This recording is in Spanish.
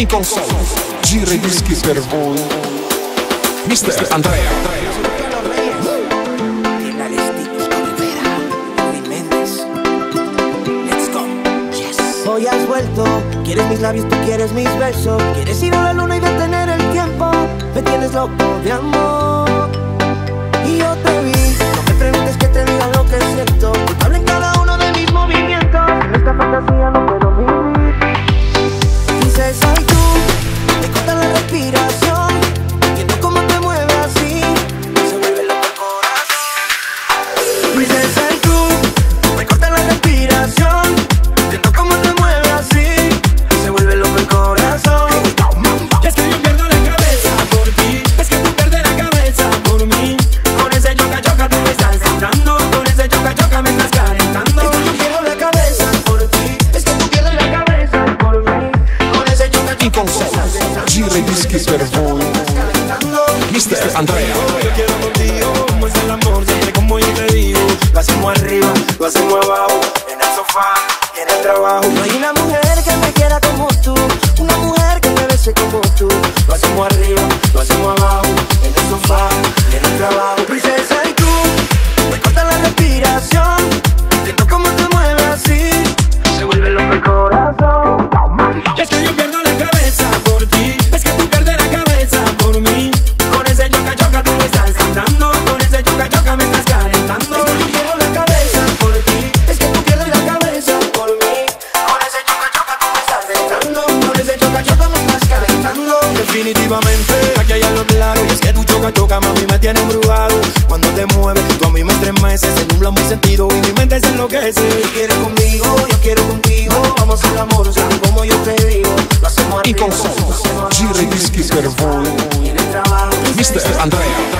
In console, gira i dischi per voi. Mister Andrea. Hoy has vuelto, quieres mis labios, tú quieres mis besos. Quieres ir a la luna y detener el tiempo. Me tienes loco de amor gira i dischi per voi. Mister Andrea. Yo quiero contigo Como es el amor siempre como yo te digo Lo hacemos arriba, lo hacemos abajo En el sofá, en el trabajo No hay una mujer que me quiera como tú Una mujer que me bese como tú Lo hacemos arriba, lo hacemos abajo Definitivamente. Aquí hay algo claro Y es que tu choca choca mami me tiene embrujado. Cuando te mueves tú a mí me estremeces Se nubla mi sentido y mi mente se enloquece. Tú quieres conmigo, yo quiero contigo. Vamos al amor, o sea, como yo te digo Lo hacemos en el trabajo Mister Andrea.